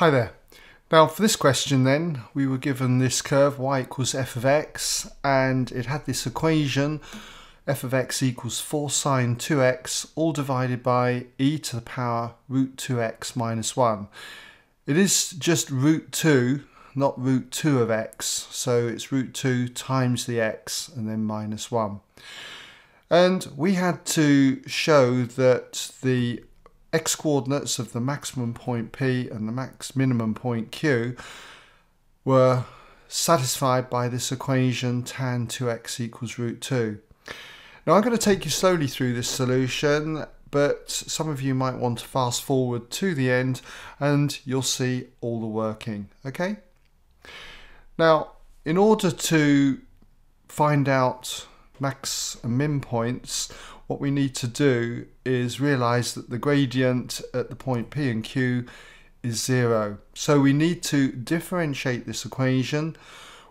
Hi there. Now for this question then, we were given this curve y equals f of x and it had this equation f of x equals 4 sine 2x all divided by e to the power root 2x minus 1. It is just root 2, not root 2 of x, so it's root 2 times the x and then minus 1. And we had to show that the x coordinates of the maximum point P and the max minimum point Q were satisfied by this equation tan 2x equals root 2. Now I'm going to take you slowly through this solution but some of you might want to fast forward to the end and you'll see all the working okay now in order to find out max and min points what we need to do is realize that the gradient at the point P and Q is zero. So we need to differentiate this equation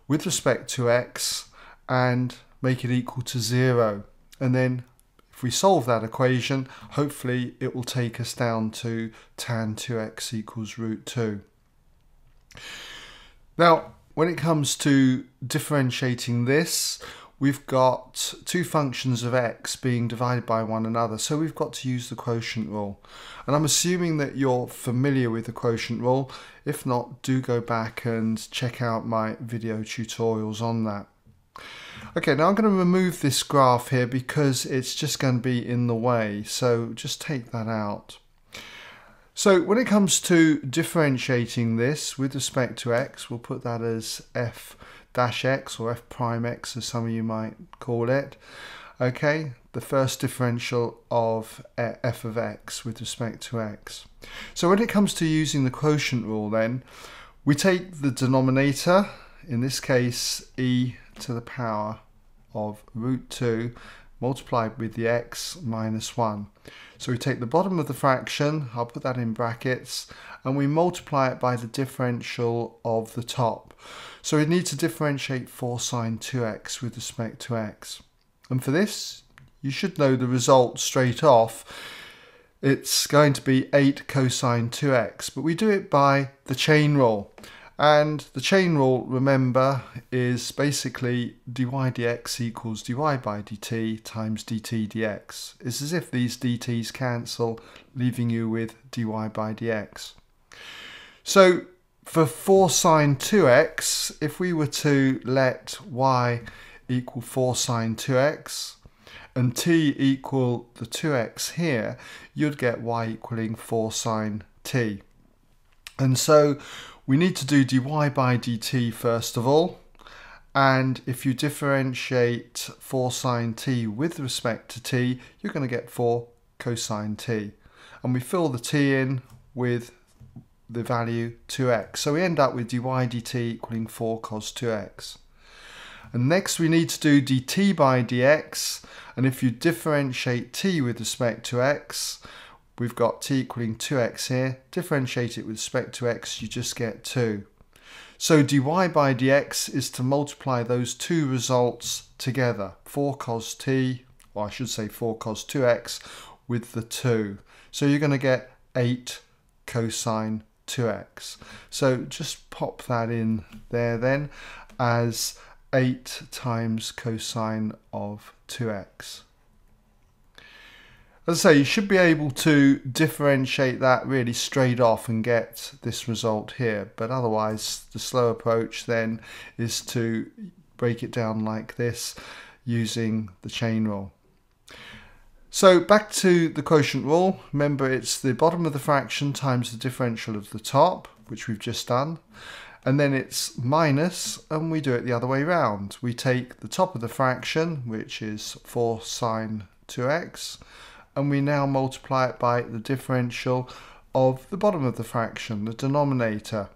with respect to x and make it equal to zero. And then if we solve that equation, hopefully it will take us down to tan 2x equals root 2. Now, when it comes to differentiating this, we've got two functions of x being divided by one another, so we've got to use the quotient rule. And I'm assuming that you're familiar with the quotient rule. If not, do go back and check out my video tutorials on that. Okay, now I'm going to remove this graph here because it's just going to be in the way, so just take that out. So when it comes to differentiating this with respect to x, we'll put that as f dash x or f prime x as some of you might call it. Okay, the first differential of f of x with respect to x. So when it comes to using the quotient rule then, we take the denominator, in this case e to the power of root 2 multiplied with the x minus 1. So we take the bottom of the fraction, I'll put that in brackets, and we multiply it by the differential of the top. So we need to differentiate 4 sine 2x with respect to x. And for this, you should know the result straight off. It's going to be 8 cosine 2x, but we do it by the chain rule. And the chain rule, remember, is basically dy dx equals dy by dt times dt dx. It's as if these dt's cancel, leaving you with dy by dx. So for 4 sine 2x, if we were to let y equal 4 sine 2x and t equal the 2x here, you'd get y equaling 4 sine t. And so we need to do dy by dt first of all. And if you differentiate 4 sine t with respect to t, you're going to get 4 cosine t. And we fill the t in with the value 2x. So we end up with dy dt equaling 4 cos 2x. And next we need to do dt by dx. And if you differentiate t with respect to x, we've got t equaling 2x here. Differentiate it with respect to x, you just get 2. So dy by dx is to multiply those two results together. 4 cos t, or I should say 4 cos 2x, with the 2. So you're going to get 8 cosine 2x. So just pop that in there then as 8 times cosine of 2x. As I say, you should be able to differentiate that really straight off and get this result here. But otherwise, the slow approach then is to break it down like this using the chain rule. So back to the quotient rule. Remember, it's the bottom of the fraction times the differential of the top, which we've just done. And then it's minus, and we do it the other way round. We take the top of the fraction, which is 4 sine 2x, and we now multiply it by the differential of the bottom of the fraction, the denominator.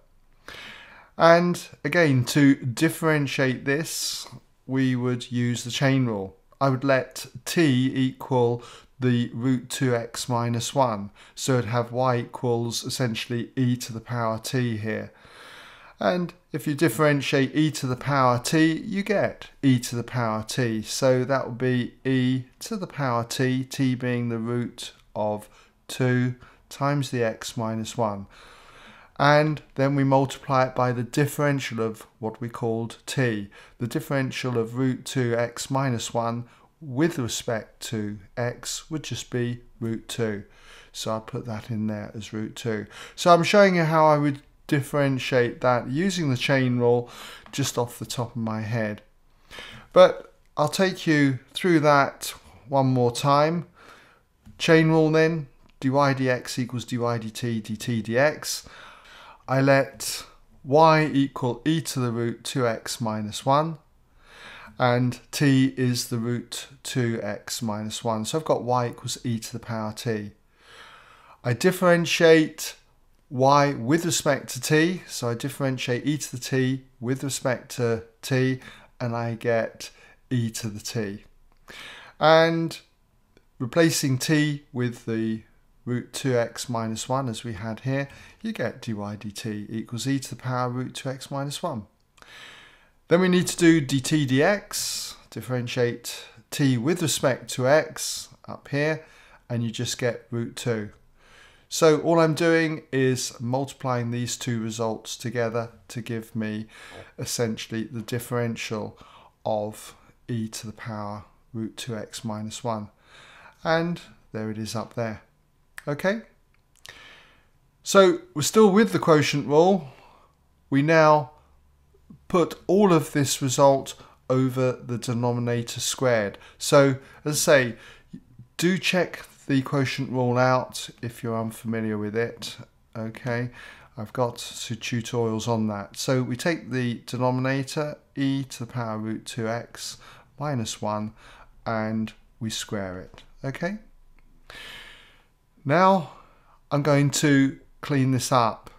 And again, to differentiate this, we would use the chain rule. I would let t equal the root 2x minus 1. So it'd have y equals essentially e to the power t here. And if you differentiate e to the power t, you get e to the power t. So that would be e to the power t, t being the root of 2 times the x minus 1. and then we multiply it by the differential of what we called t. The differential of root 2x minus 1 with respect to x would just be root 2. So I'll put that in there as root 2. So I'm showing you how I would differentiate that using the chain rule just off the top of my head. But I'll take you through that one more time. Chain rule then, dy dx equals dy dt dt dx. I let y equal e to the root 2x minus 1 and t is the root 2x minus 1. So I've got y equals e to the power t. I differentiate y with respect to t, so I differentiate e to the t with respect to t and I get e to the t. And replacing t with the root 2x minus 1 as we had here, you get dy dt equals e to the power root 2x minus 1. Then we need to do dt dx, differentiate t with respect to x up here, and you just get root 2. So all I'm doing is multiplying these two results together to give me essentially the differential of e to the power root 2x minus 1. And there it is up there. Okay? So we're still with the quotient rule. We now put all of this result over the denominator squared. So as I say, do check the quotient rule out if you're unfamiliar with it. Okay, I've got some tutorials on that. So we take the denominator e to the power root 2x minus 1 and we square it. Okay. Now I'm going to clean this up.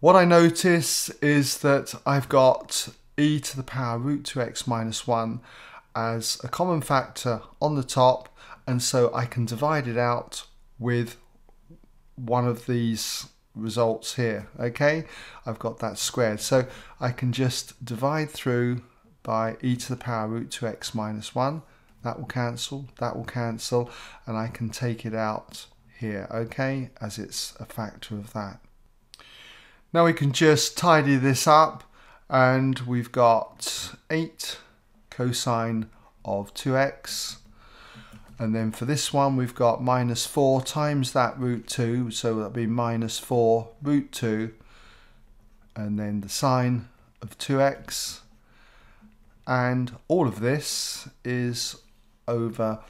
What I notice is that I've got e to the power root 2x minus 1 as a common factor on the top and so I can divide it out with one of these results here okay? I've got that squared. So I can just divide through by e to the power root 2x minus 1 that will cancel, that will cancel, and I can take it out here, okay, as it's a factor of that. Now we can just tidy this up and we've got 8 cosine of 2x and then for this one we've got minus 4 times that root 2 so that'll be minus 4 root 2 and then the sine of 2x and all of this is over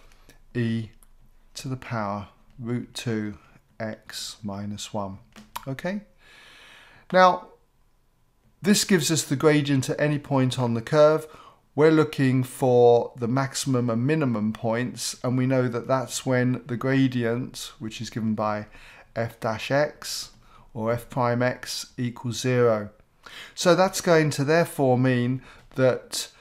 e to the power root 2 x minus 1. Okay? Now, this gives us the gradient at any point on the curve. We're looking for the maximum and minimum points, and we know that that's when the gradient, which is given by f dash x or f prime x equals 0. So that's going to therefore mean that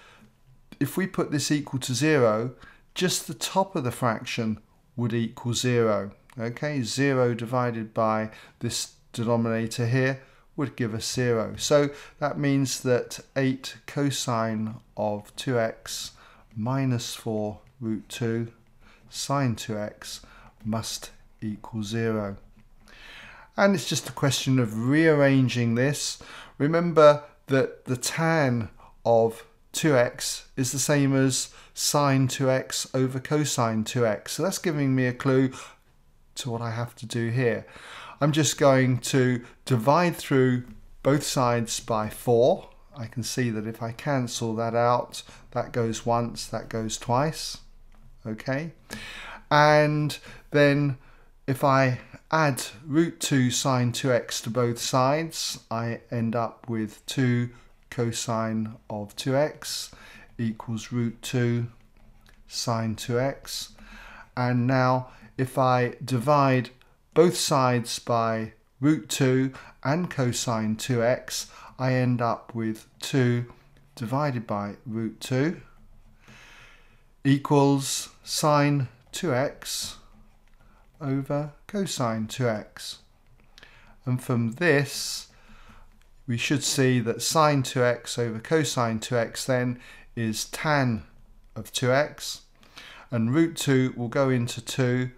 if we put this equal to 0, just the top of the fraction would equal 0. Okay, 0 divided by this denominator here would give us 0. So that means that 8 cosine of 2x minus 4 root 2 sine 2x must equal 0. And it's just a question of rearranging this. Remember that the tan of 2x is the same as sine 2x over cosine 2x. So that's giving me a clue to what I have to do here. I'm just going to divide through both sides by 4. I can see that if I cancel that out, that goes once, that goes twice. Okay. And then if I add root 2 sine 2x to both sides, I end up with 2 cosine of 2x equals root 2 sine 2x. And now if I divide both sides by root 2 and cosine 2x, I end up with 2 divided by root 2 equals sine 2x over cosine 2x. And from this, we should see that sine 2x over cosine 2x then is tan of 2x and root 2 will go into 2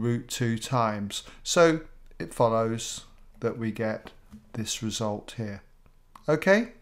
root 2 times. So it follows that we get this result here. Okay?